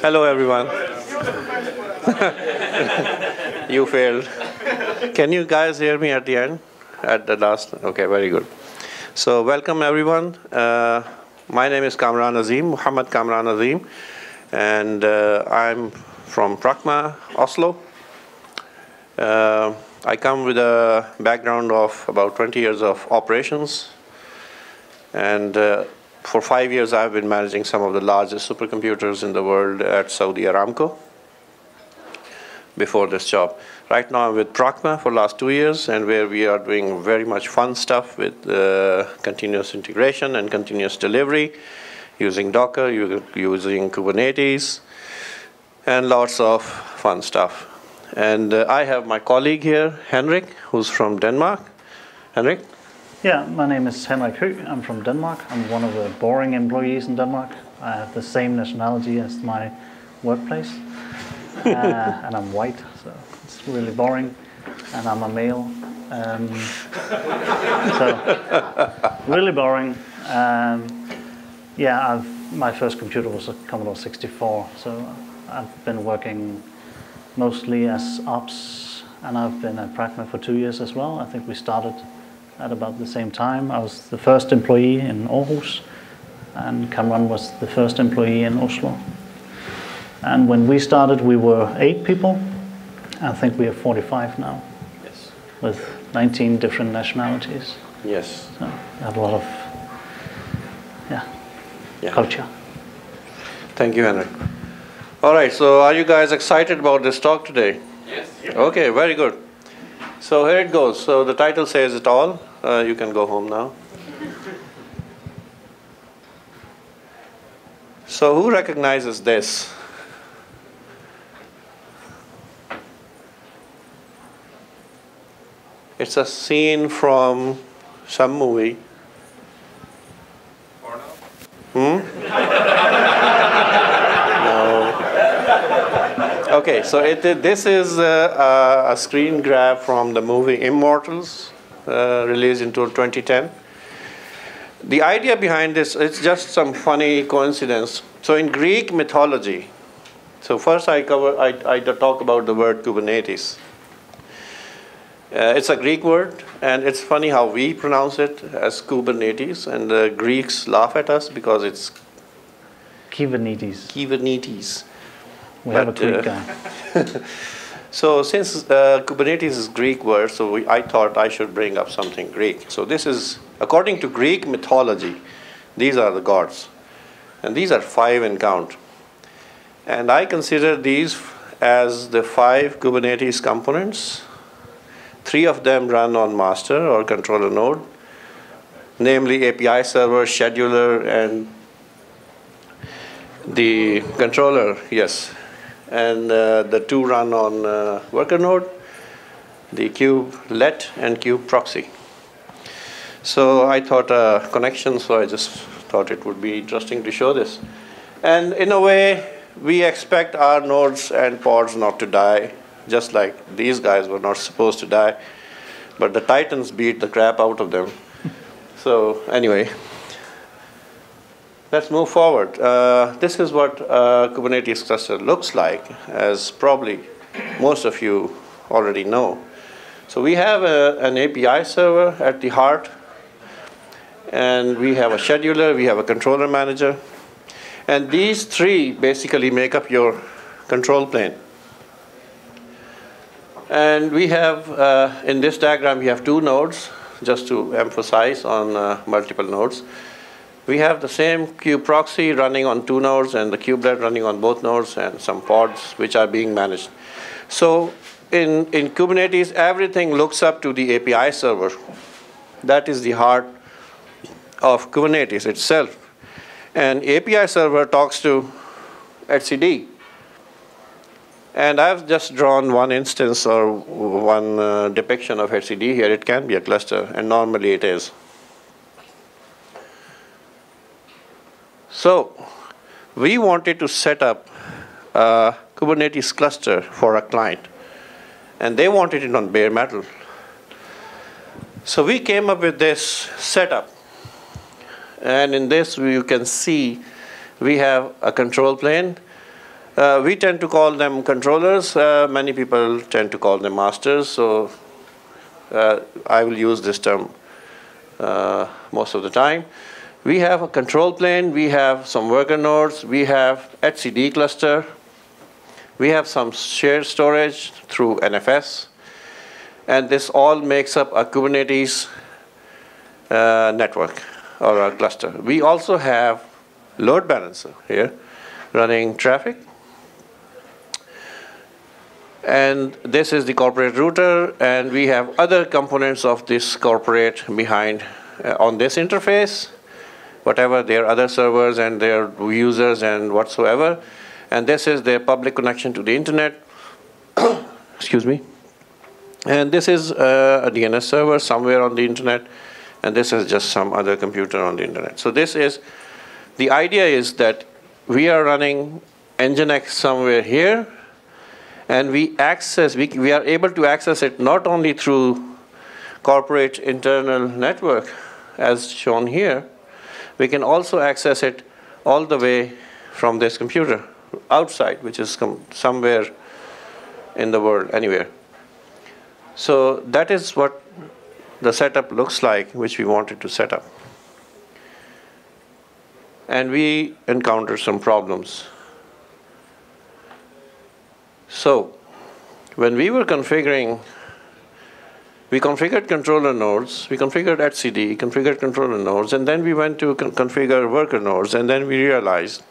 Hello, everyone. you failed. Can you guys hear me at the end? At the last? Okay, very good. So, welcome, everyone. Uh, my name is Kamran Azeem, Muhammad Kamran Azeem, and uh, I'm from Praqma, Oslo. Uh, I come with a background of about 20 years of operations, and uh, for five years I've been managing some of the largest supercomputers in the world at Saudi Aramco before this job. Right now I'm with Praqma for last two years and where we are doing very much fun stuff with uh, continuous integration and continuous delivery using Docker, using Kubernetes, and lots of fun stuff. And uh, I have my colleague here, Henrik, who's from Denmark. Henrik? Yeah, my name is Henrik Høegh. I'm from Denmark. I'm one of the boring employees in Denmark. I have the same nationality as my workplace. uh, and I'm white, so it's really boring. And I'm a male. Um, so, really boring. Um, yeah, I've, my first computer was a Commodore 64, so I've been working mostly as ops, and I've been at Praqma for two years as well. I think we started at about the same time. I was the first employee in Aarhus, and Kamran was the first employee in Oslo. And when we started, we were eight people. I think we are 45 now. Yes. With 19 different nationalities. Yes. So we have a lot of, yeah, yeah. culture. Thank you, Henrik. All right, so are you guys excited about this talk today? Yes. Okay, very good. So here it goes. So the title says it all. Uh, you can go home now. So, who recognizes this? It's a scene from some movie. Hmm? no. Okay, so it, this is a, a screen grab from the movie Immortals uh, released in 2010. The idea behind this, it's just some funny coincidence. So in Greek mythology, so first I cover, I, I talk about the word Kubernetes. Uh, it's a Greek word, and it's funny how we pronounce it as Kubernetes, and the Greeks laugh at us because it's Kubernetes. Kubernetes. We but, have a Greek uh, guy. So since uh, Kubernetes is Greek word, so we, I thought I should bring up something Greek. So this is, according to Greek mythology, these are the gods. And these are five in count. And I consider these as the five Kubernetes components. Three of them run on master or controller node, namely API server, scheduler, and the controller, yes, and uh, the two run on uh, worker node, the kubelet and kube proxy. So I thought a uh, connection, so I just thought it would be interesting to show this. And in a way, we expect our nodes and pods not to die, just like these guys were not supposed to die, but the titans beat the crap out of them. so anyway, Let's move forward. Uh, this is what a Kubernetes cluster looks like, as probably most of you already know. So we have a, an API server at the heart, and we have a scheduler, we have a controller manager, and these three basically make up your control plane. And we have, uh, in this diagram, we have two nodes, just to emphasize on uh, multiple nodes. We have the same kube proxy running on two nodes and the kubelet running on both nodes and some pods which are being managed. So in, in Kubernetes, everything looks up to the API server. That is the heart of Kubernetes itself. And API server talks to etcd. And I've just drawn one instance or one uh, depiction of etcd here. It can be a cluster, and normally it is. So we wanted to set up a Kubernetes cluster for a client, and they wanted it on bare metal. So we came up with this setup. And in this, you can see we have a control plane, Uh, we tend to call them controllers. Uh, many people tend to call them masters. So uh, I will use this term uh, most of the time. We have a control plane. We have some worker nodes. We have etcd cluster. We have some shared storage through NFS. And this all makes up a Kubernetes uh, network or a cluster. We also have load balancer here running traffic and this is the corporate router, and we have other components of this corporate behind uh, on this interface, whatever their other servers and their users and whatsoever. And this is their public connection to the internet. Excuse me. And this is uh, a DNS server somewhere on the internet, and this is just some other computer on the internet. So this is, the idea is that we are running Nginx somewhere here, and we access, we, we are able to access it not only through corporate internal network, as shown here, we can also access it all the way from this computer outside, which is somewhere in the world, anywhere. So that is what the setup looks like, which we wanted to set up. And we encountered some problems. So when we were configuring, we configured controller nodes, we configured etcd, configured controller nodes, and then we went to con configure worker nodes, and then we realized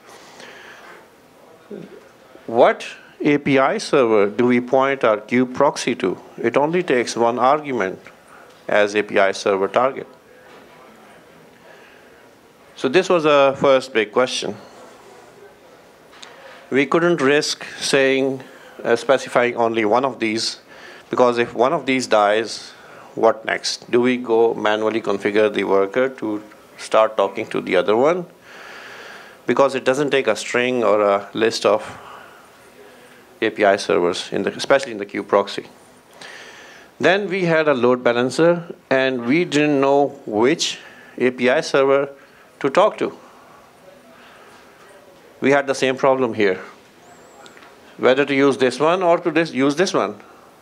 what API server do we point our kube proxy to? It only takes one argument as API server target. So this was a first big question. We couldn't risk saying uh, specifying only one of these because if one of these dies, what next? Do we go manually configure the worker to start talking to the other one? Because it doesn't take a string or a list of API servers, in the, especially in the kube proxy. Then we had a load balancer, and we didn't know which API server to talk to. We had the same problem here whether to use this one or to this, use this one.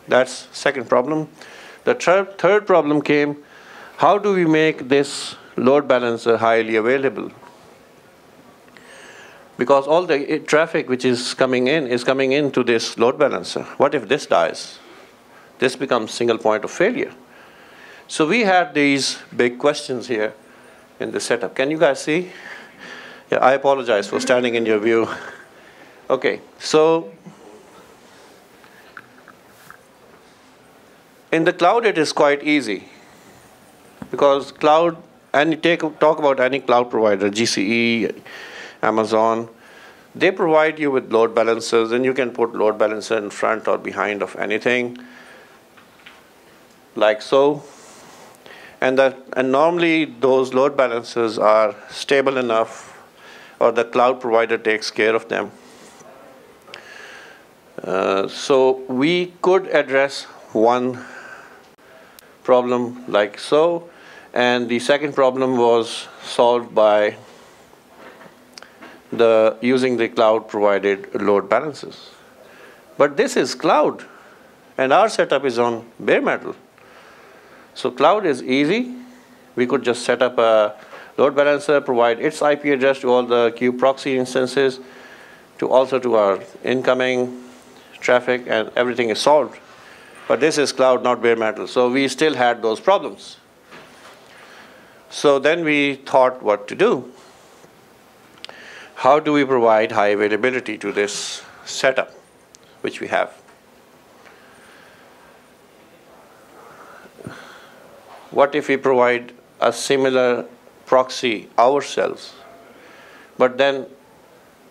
That's second problem. The third, third problem came, how do we make this load balancer highly available? Because all the eh, traffic which is coming in is coming into this load balancer. What if this dies? This becomes single point of failure. So we had these big questions here in the setup. Can you guys see? Yeah, I apologize for standing in your view. Okay, so in the cloud it is quite easy because cloud, and you take talk about any cloud provider, GCE, Amazon, they provide you with load balancers and you can put load balancer in front or behind of anything like so. And, that, and normally those load balancers are stable enough or the cloud provider takes care of them. Uh, so we could address one problem like so, and the second problem was solved by the using the cloud provided load balances. But this is cloud, and our setup is on bare metal. So cloud is easy. We could just set up a load balancer, provide its IP address to all the kube proxy instances, to also to our incoming traffic, and everything is solved. But this is cloud, not bare metal. So we still had those problems. So then we thought what to do. How do we provide high availability to this setup, which we have? What if we provide a similar proxy ourselves? But then,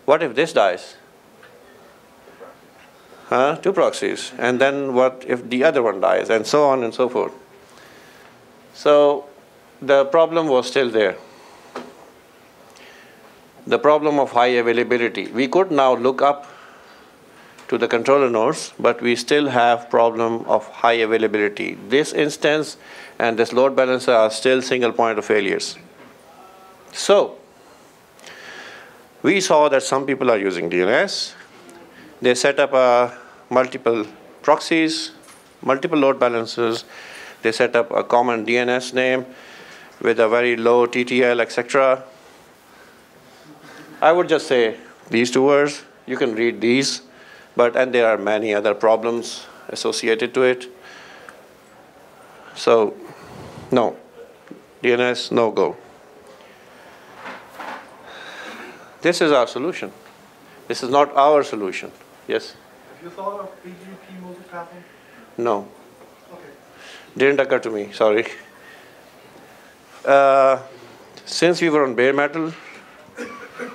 what if this dies? Huh? two proxies. And then what if the other one dies, and so on and so forth. So the problem was still there. The problem of high availability. We could now look up to the controller nodes, but we still have problem of high availability. This instance and this load balancer are still single point of failures. So we saw that some people are using DNS, They set up uh, multiple proxies, multiple load balancers. They set up a common DNS name with a very low TTL, etc. I would just say these two words. You can read these, but and there are many other problems associated to it. So, no, DNS no go. This is our solution. This is not our solution. Yes? Have you thought of BGP multi-pathing? No. Okay. Didn't occur to me, sorry. Uh, since we were on bare metal,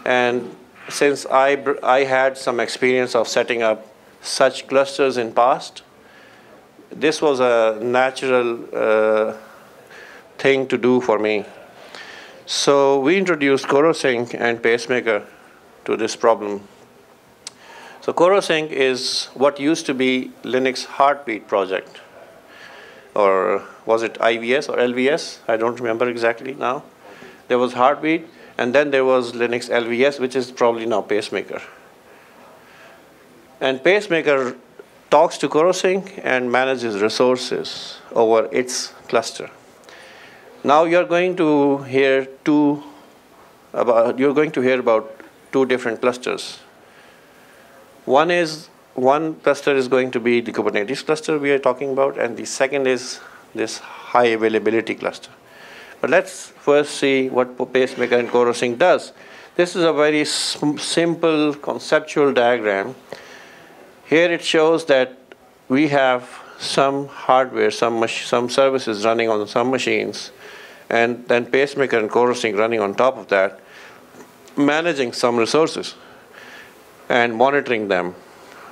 and since I, br- I had some experience of setting up such clusters in past, this was a natural uh, thing to do for me. So we introduced CoroSync and Pacemaker to this problem. So CoroSync is what used to be Linux Heartbeat project or was it IVS or LVS? I don't remember exactly now. There was Heartbeat, and then there was Linux LVS, which is probably now Pacemaker. And Pacemaker talks to CoroSync and manages resources over its cluster. Now you're going to hear two about you're going to hear about two different clusters. One is one cluster is going to be the Kubernetes cluster we are talking about, and the second is this high availability cluster. But let's first see what Pacemaker and CoroSync does. This is a very sim- simple conceptual diagram. Here it shows that we have some hardware, some, some services running on some machines, and then Pacemaker and CoroSync running on top of that, managing some resources and monitoring them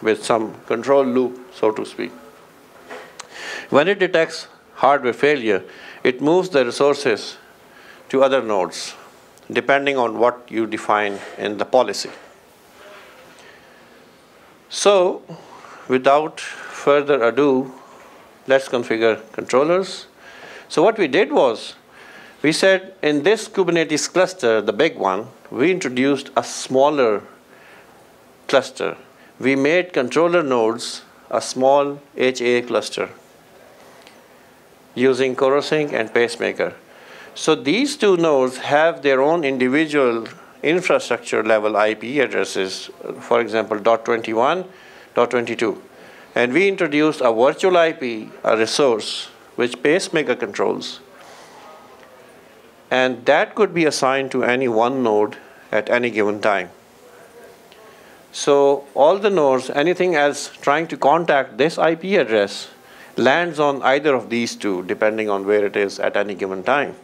with some control loop, so to speak. When it detects hardware failure, it moves the resources to other nodes, depending on what you define in the policy. So, without further ado, let's configure controllers. So what we did was, we said in this Kubernetes cluster, the big one, we introduced a smaller cluster. We made controller nodes a small HA cluster using CoroSync and Pacemaker. So these two nodes have their own individual infrastructure level IP addresses, for example, .21, .22. And we introduced a virtual IP, a resource, which Pacemaker controls. And that could be assigned to any one node at any given time. So all the nodes, anything else trying to contact this IP address lands on either of these two, depending on where it is at any given time.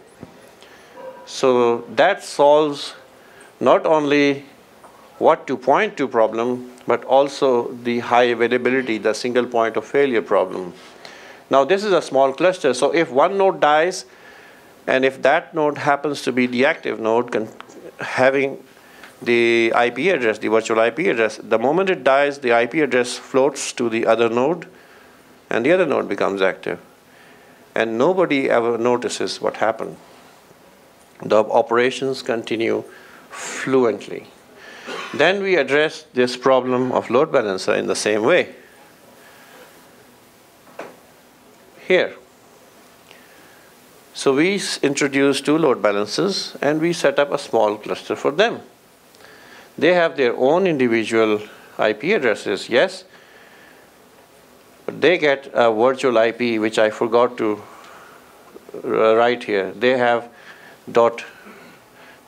So that solves not only what to point to problem, but also the high availability, the single point of failure problem. Now this is a small cluster, so if one node dies, and if that node happens to be the active node having the IP address, the virtual IP address, the moment it dies, the IP address floats to the other node, and the other node becomes active. And nobody ever notices what happened. The operations continue fluently. Then we address this problem of load balancer in the same way. Here. So we introduce two load balancers and we set up a small cluster for them. They have their own individual IP addresses, yes, but they get a virtual IP, which I forgot to uh, write here. They have dot,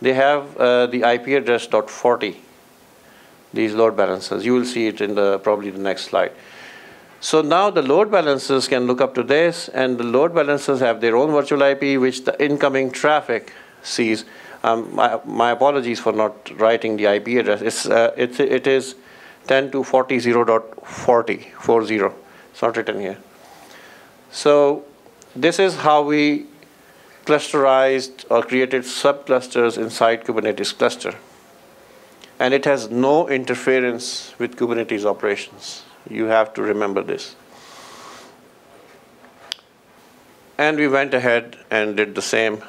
they have uh, the IP address dot 40, these load balancers. You will see it in the, probably the next slide. So now the load balancers can look up to this, and the load balancers have their own virtual IP, which the incoming traffic sees. Um, my, my apologies for not writing the IP address. It's, uh, it's, it is 10.240.40, 40. It's not written here. So this is how we clusterized or created subclusters inside Kubernetes cluster. And it has no interference with Kubernetes operations. You have to remember this. And we went ahead and did the same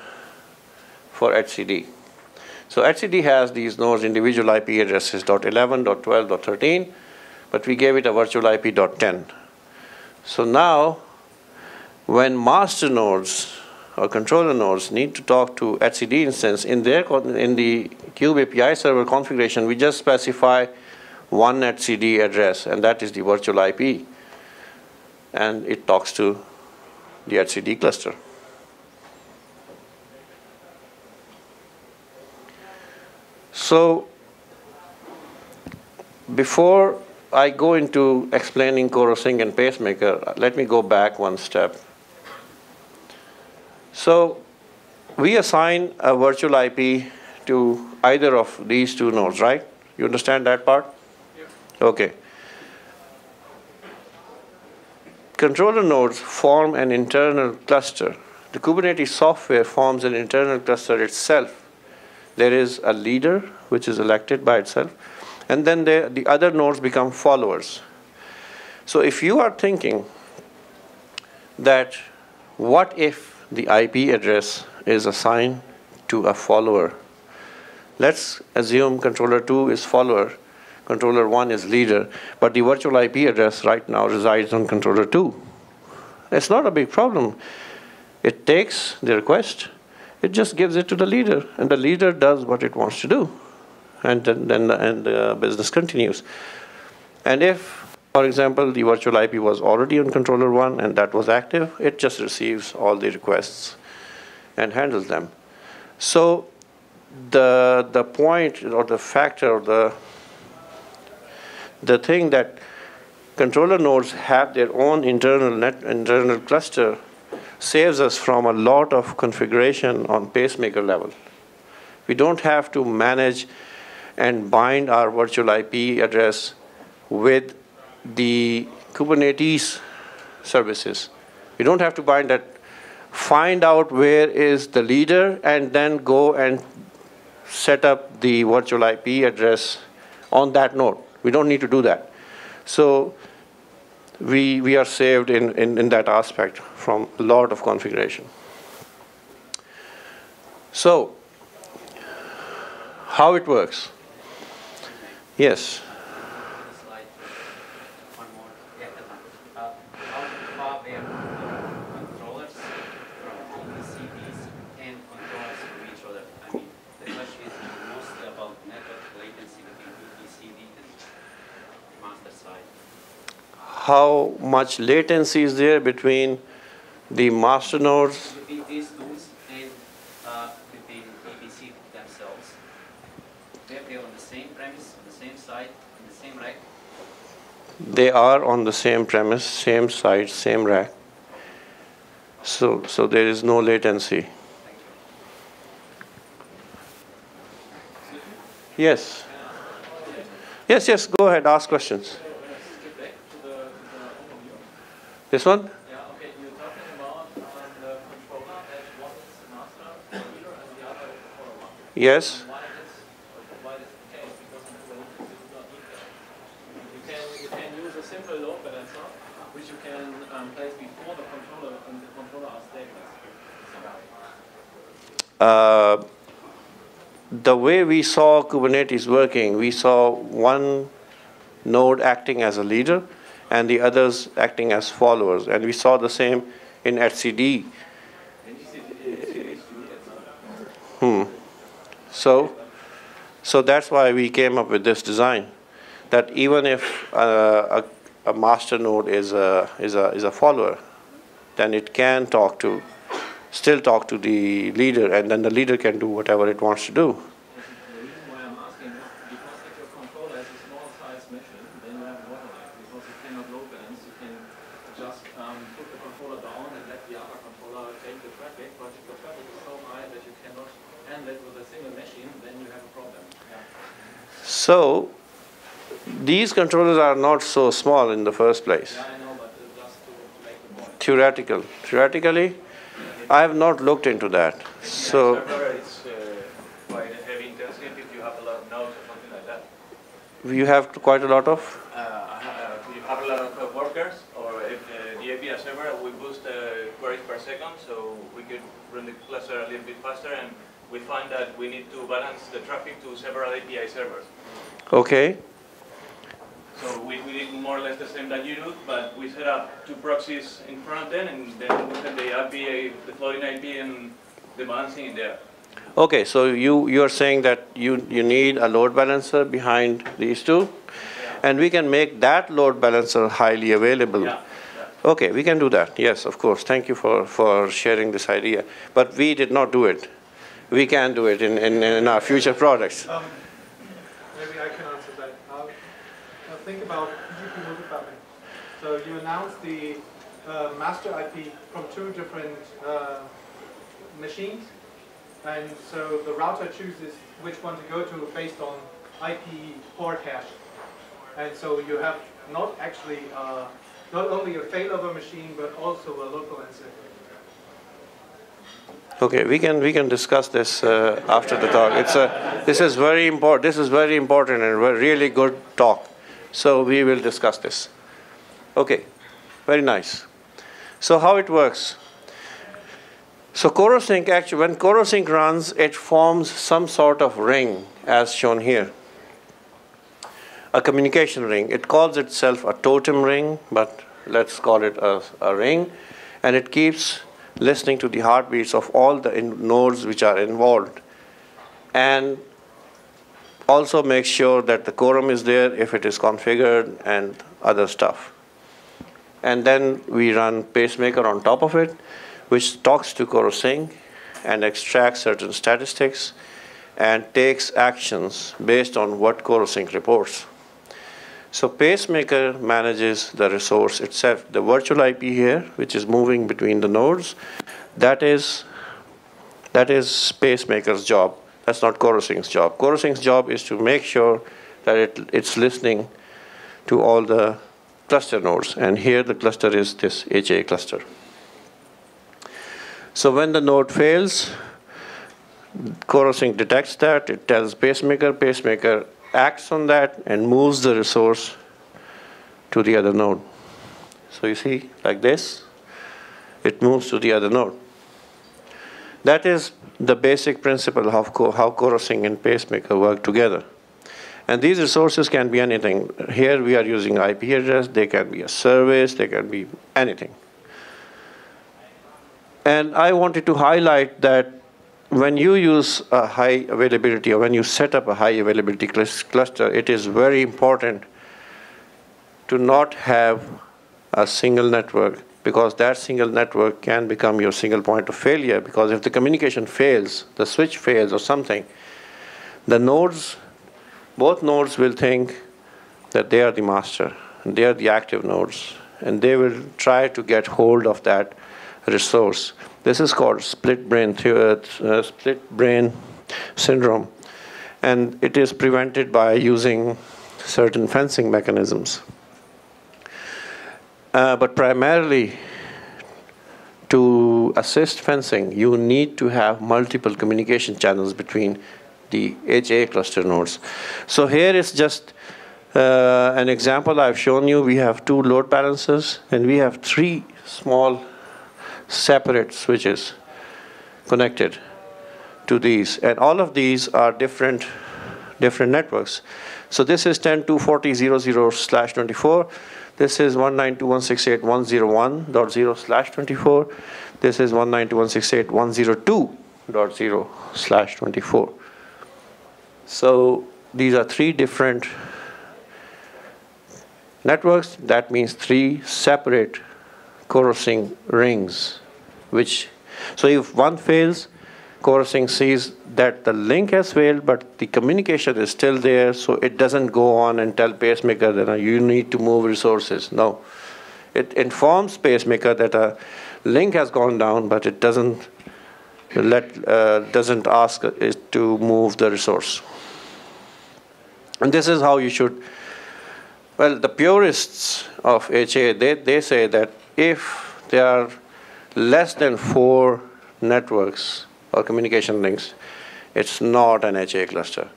for etcd. So etcd has these nodes individual IP addresses .11, .12, .13. but we gave it a virtual IP.10. So now, when master nodes or controller nodes need to talk to etcd instance in their in the Kube API server configuration, we just specify one etcd address, and that is the virtual IP, and it talks to the etcd cluster. So before I go into explaining CoroSync and Pacemaker, let me go back one step. So we assign a virtual IP to either of these two nodes, right? You understand that part? Yep. Okay. Controller nodes form an internal cluster. The Kubernetes software forms an internal cluster itself there is a leader which is elected by itself, and then the, the other nodes become followers. So if you are thinking that what if the IP address is assigned to a follower, let's assume controller 2 is follower, controller 1 is leader, but the virtual IP address right now resides on controller 2. It's not a big problem. It takes the request, it just gives it to the leader, and the leader does what it wants to do, and then, then the, and the business continues. And if, for example, the virtual IP was already on controller one and that was active, it just receives all the requests and handles them. So the the point or the factor or the the thing that controller nodes have their own internal net internal cluster saves us from a lot of configuration on pacemaker level. We don't have to manage and bind our virtual IP address with the Kubernetes services. We don't have to bind that, find out where is the leader, and then go and set up the virtual IP address on that node. We don't need to do that. So we, we are saved in, in, in that aspect from a lot of configuration. So, how it works? Yes. how much latency is there between the master nodes? Between these tools and uh, between EBC themselves. They're, they're on the same premise, on the same site, on the same rack. They are on the same premise, same site, same rack. So, so there is no latency. Yes. Yes, yes, go ahead, ask questions. This one? Stateless. Uh, the way we saw Kubernetes working, we saw one node acting as a leader and the others acting as followers. And we saw the same in etcd. Hmm. So, so that's why we came up with this design. That even if uh, a, a master node is a, is, a, is a follower, then it can talk to, still talk to the leader, and then the leader can do whatever it wants to do. So these controllers are not so small in the first place. Yeah, I know, to make the. Theoretical. Theoretically, I have not looked into that. So it's uh, quite heavy intensive if you have a lot of nodes or something like that. you have quite a lot of. Uh, uh, you have a lot of uh, workers, or if uh, the API server, we boost uh, queries per second, so we could run the cluster a little bit faster, and we find that we need to balance the traffic to several API servers. Okay. So we, we did more or less the same that you do, but we set up two proxies in front end, and then we have the IP, the floating IP, and the balancing in there. Okay, so you, you're saying that you, you need a load balancer behind these two? And we can make that load balancer highly available. Yeah. Okay, we can do that. Yes, of course. Thank you for, for sharing this idea. But we did not do it. We can do it in, in, in our future products. Um, maybe I can answer that. Uh, uh, think about BGP multipathing. So you announced the uh, master IP from two different uh, machines, and so the router chooses which one to go to based on IP port hash. And so you have not actually uh, not only a failover machine but also a local NSIP. Okay, we can we can discuss this uh, after the talk. It's a this is very important. This is very important and really good talk. So we will discuss this. Okay, very nice. So how it works? So CoroSync actually, when CoroSync runs, it forms some sort of ring, as shown here. A communication ring. It calls itself a totem ring, but let's call it a, a ring, and it keeps listening to the heartbeats of all the nodes which are involved and also make sure that the quorum is there if it is configured and other stuff. And then we run pacemaker on top of it, which talks to CoroSync and extracts certain statistics and takes actions based on what CoroSync reports. So pacemaker manages the resource itself. The virtual IP here, which is moving between the nodes, that is that is pacemaker's job. That's not CoroSync's job. CoroSync's job is to make sure that it, it's listening to all the cluster nodes. And here the cluster is this HA cluster. So when the node fails, CoroSync detects that, it tells pacemaker, pacemaker acts on that and moves the resource to the other node. So you see, like this, it moves to the other node. That is the basic principle of how CoroSync and pacemaker work together. And these resources can be anything. Here we are using IP address, they can be a service, they can be anything. And I wanted to highlight that when you use a high availability or when you set up a high availability clus- cluster, it is very important to not have a single network because that single network can become your single point of failure because if the communication fails, the switch fails or something, the nodes, both nodes will think that they are the master they are the active nodes and they will try to get hold of that resource. This is called split brain theo- uh, split brain syndrome, and it is prevented by using certain fencing mechanisms. Uh, but primarily, to assist fencing, you need to have multiple communication channels between the HA cluster nodes. So here is just uh, an example I've shown you. We have two load balancers, and we have three small separate switches connected to these and all of these are different different networks so this is 10.240.00 slash 24 this is 192.168.101.0 slash 24 this is 192.168.102.0 slash 24 so these are three different networks. That means three separate CoroSync rings, which, so if one fails, CoroSync sees that the link has failed, but the communication is still there, so it doesn't go on and tell pacemaker that uh, you need to move resources. No. It informs pacemaker that a link has gone down, but it doesn't let uh, doesn't ask it to move the resource. And this is how you should. Well, the purists of HA they, they say that if there are less than four networks or communication links, it's not an HA cluster.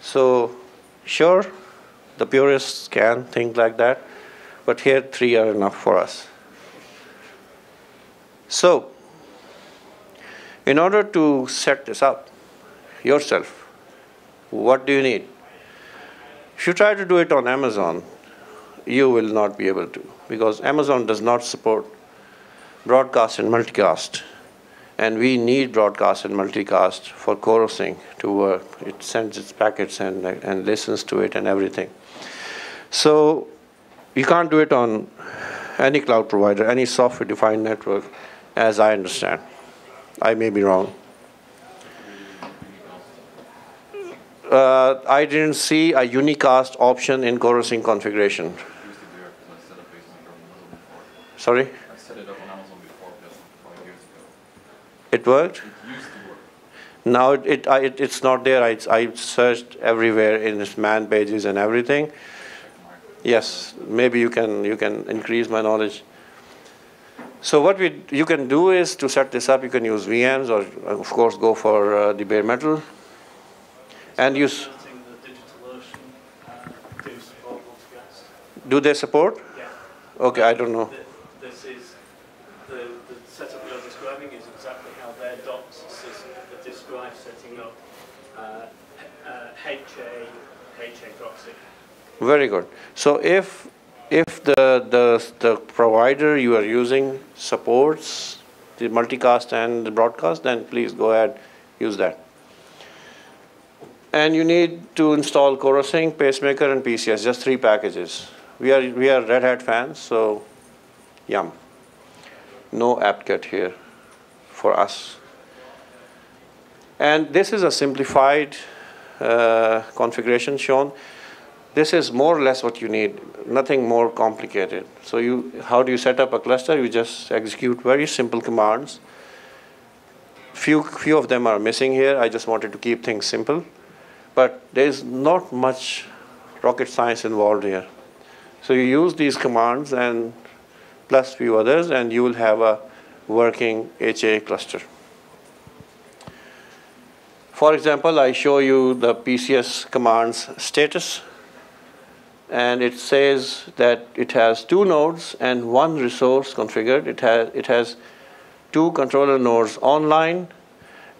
So, sure, the purists can think like that, but here three are enough for us. So, in order to set this up yourself, what do you need? If you try to do it on Amazon, you will not be able to because Amazon does not support broadcast and multicast. And we need broadcast and multicast for Corosync to work. It sends its packets and, and listens to it and everything. So you can't do it on any cloud provider, any software defined network, as I understand. I may be wrong. Uh, I didn't see a unicast option in Corosync configuration. used to do it because I set up based on Amazon before. Sorry? I set it up on Amazon before, just five years ago. It worked? It used to work. Now it, it, I, it, it's not there. I, I searched everywhere in its man pages and everything. Yes, maybe you can, you can increase my knowledge. So what we, you can do is to set this up, you can use VMs or of course go for uh, the bare metal. And use, Noting the DigitalOcean uh, do they support? Yeah. Okay, I don't know. Th- This is, the, the setup you're describing is exactly how their docs system describe setting up uh, uh, HA, HA proxy. Very good. So if, if the, the, the provider you are using supports the multicast and the broadcast, then please go ahead, use that. And you need to install Corosync, Pacemaker, and PCS, just three packages. We are, we are Red Hat fans, so yum. No apt-get here for us. And this is a simplified uh, configuration shown. This is more or less what you need, nothing more complicated. So you, how do you set up a cluster? You just execute very simple commands. Few, few of them are missing here. I just wanted to keep things simple. But there's not much rocket science involved here. So you use these commands and plus few others and you will have a working HA cluster. For example, I show you the PCS commands status and it says that it has two nodes and one resource configured. It has, it has two controller nodes online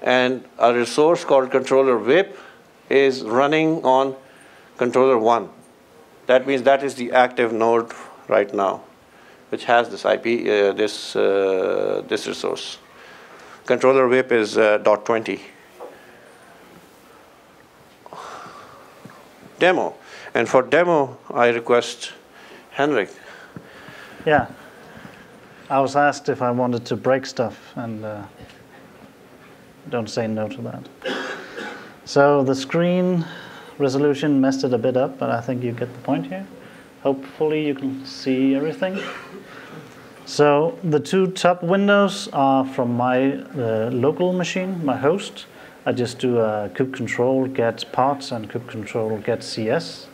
and a resource called controller VIP is running on controller 1. That means that is the active node right now, which has this IP, uh, this, uh, this resource. Controller VIP is uh, dot 20. Demo. And for demo, I request Henrik. Yeah. I was asked if I wanted to break stuff, and uh, don't say no to that. So the screen resolution messed it a bit up, but I think you get the point here. Hopefully you can see everything. So the two top windows are from my uh, local machine, my host. I just do a kube control get pods and kube control get CS.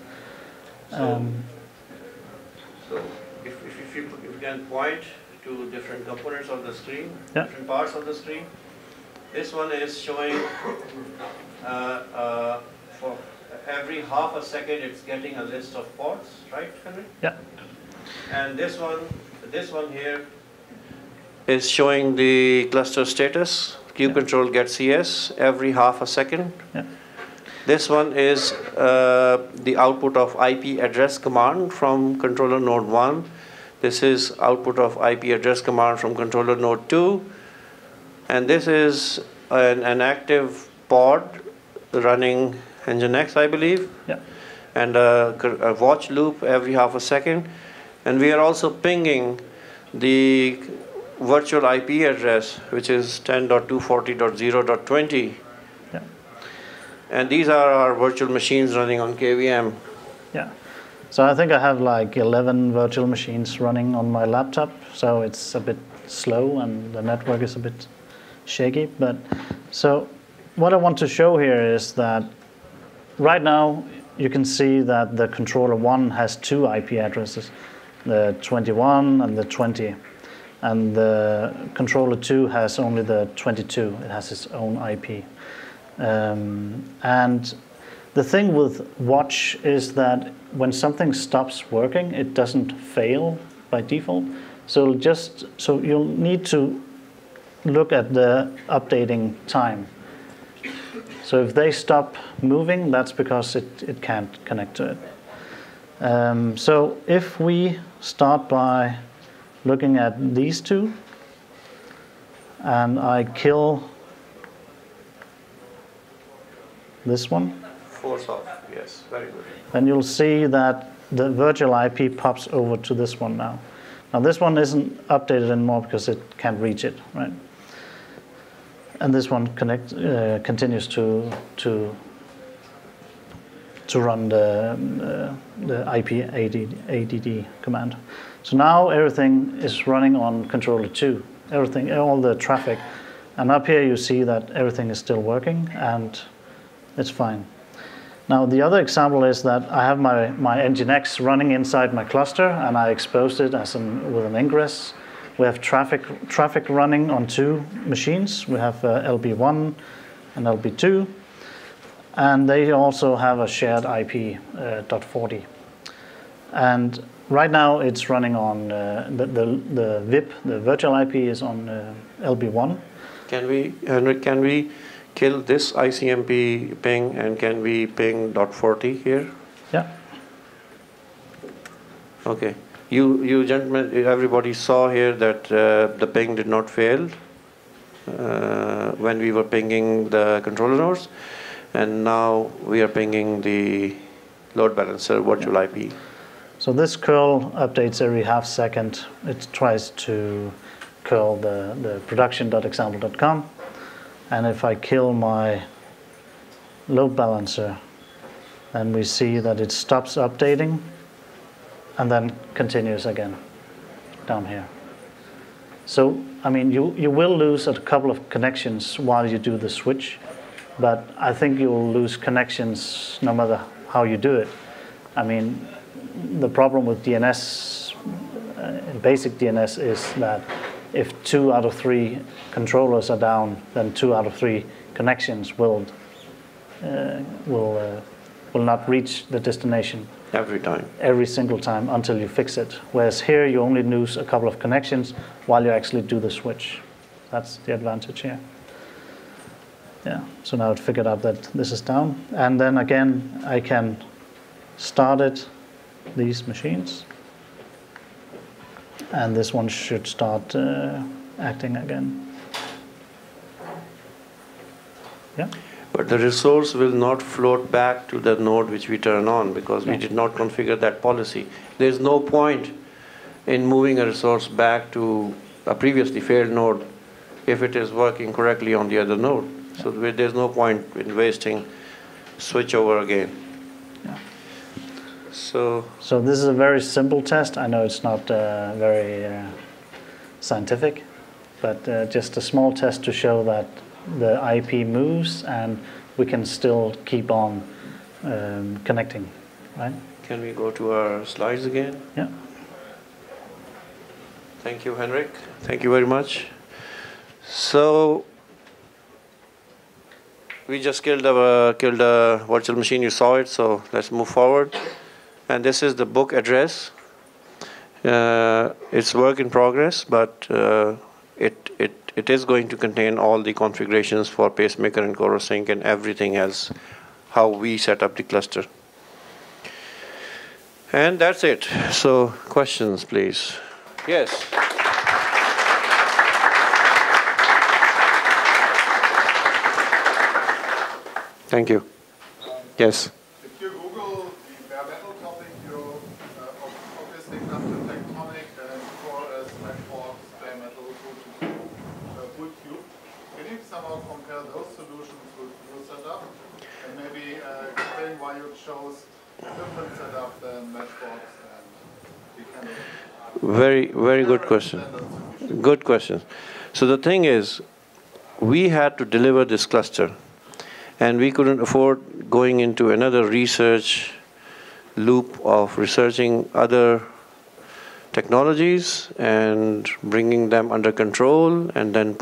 Um, So if, if, if, you, if you can point to different components of the screen, Yeah. different parts of the screen, this one is showing uh, uh, for every half a second it's getting a list of ports, right, Henrik? Yeah. And this one, this one here is showing the cluster status, kube control get CS every half a second. Yeah. This one is uh, the output of IP address command from controller node 1. This is output of IP address command from controller node 2. And this is an, an active pod running Nginx, I believe. Yeah. And a, a watch loop every half a second. And we are also pinging the virtual IP address, which is 10.240.0.20. And these are our virtual machines running on KVM. Yeah. So I think I have like 11 virtual machines running on my laptop, so it's a bit slow and the network is a bit shaky. But so what I want to show here is that right now you can see that the controller 1 has two IP addresses, the 21 and the 20. And the controller 2 has only the 22, it has its own IP. Um, and the thing with watch is that when something stops working, it doesn't fail by default. So just so you'll need to look at the updating time. So if they stop moving, that's because it, it can't connect to it. Um, so if we start by looking at these two, and I kill this one, Force off, yes, very good. then you'll see that the virtual IP pops over to this one now. Now this one isn't updated anymore because it can't reach it, right? And this one connect, uh, continues to to to run the uh, the IP AD, ADD command. So now everything is running on controller two. Everything, all the traffic, and up here you see that everything is still working and it's fine. Now the other example is that I have my, my Nginx running inside my cluster and I exposed it as an, with an ingress. We have traffic, traffic running on two machines. We have uh, LB1 and LB2 and they also have a shared IP uh, .40. And right now it's running on uh, the, the, the VIP, the virtual IP is on uh, LB1. Can we, Henrik, can we kill this ICMP ping and can we ping dot .40 here? Yeah. Okay. You, you gentlemen, everybody saw here that uh, the ping did not fail uh, when we were pinging the controller nodes, and now we are pinging the load balancer virtual IP. So this curl updates every half second. It tries to curl the, the production.example.com. And if I kill my load balancer, then we see that it stops updating and then continues again down here. So, I mean, you, you will lose a couple of connections while you do the switch, but I think you'll lose connections no matter how you do it. I mean, the problem with DNS, uh, basic DNS, is that if two out of three controllers are down, then two out of three connections will uh, will uh, will not reach the destination Every time. every single time until you fix it. Whereas here you only lose a couple of connections while you actually do the switch. That's the advantage here. Yeah, so now it figured out that this is down. And then again, I can start it, these machines. And this one should start uh, acting again. Yeah. But the resource will not float back to the node which we turn on because we did not configure that policy. There's no point in moving a resource back to a previously failed node if it is working correctly on the other node. So there's no point in wasting switch over again. So So this is a very simple test. I know it's not uh, very uh, scientific, but uh, just a small test to show that the IP moves and we can still keep on um, connecting, right? can we go to our slides again? Yeah. Thank you, Henrik. Thank you very much. So we just killed a killed a virtual machine. You saw it. So let's move forward. And this is the book address. Uh, it's work in progress, but uh, it it it is going to contain all the configurations for pacemaker and Corosync and everything else, how we set up the cluster. And that's it. So questions, please. Yes. Thank you. Yes. If you Google the bare metal topic, you uh, obviously come to tectonic and Forest, Blackbox, bare metal, Boot, uh, Boot Cube. Can you somehow compare those solutions with your setup? And maybe uh, explain why you chose a different setup than Matchbox and the kind of Very, very good question. Good question. So the thing is, we had to deliver this cluster, and we couldn't afford going into another research loop of researching other technologies and bringing them under control and then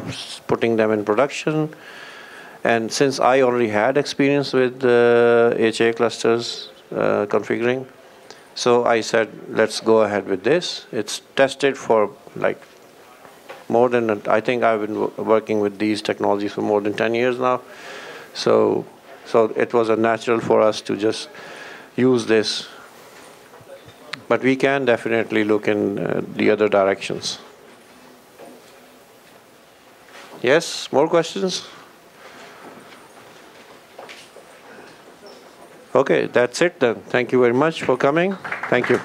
putting them in production. And since I already had experience with uh, HA clusters uh, configuring, so I said, let's go ahead with this. It's tested for like more than, I think I've been working with these technologies for more than 10 years now. So, so it was a natural for us to just use this. but we can definitely look in uh, the other directions. Yes, more questions? Okay, that's it then. Thank you very much for coming. Thank you.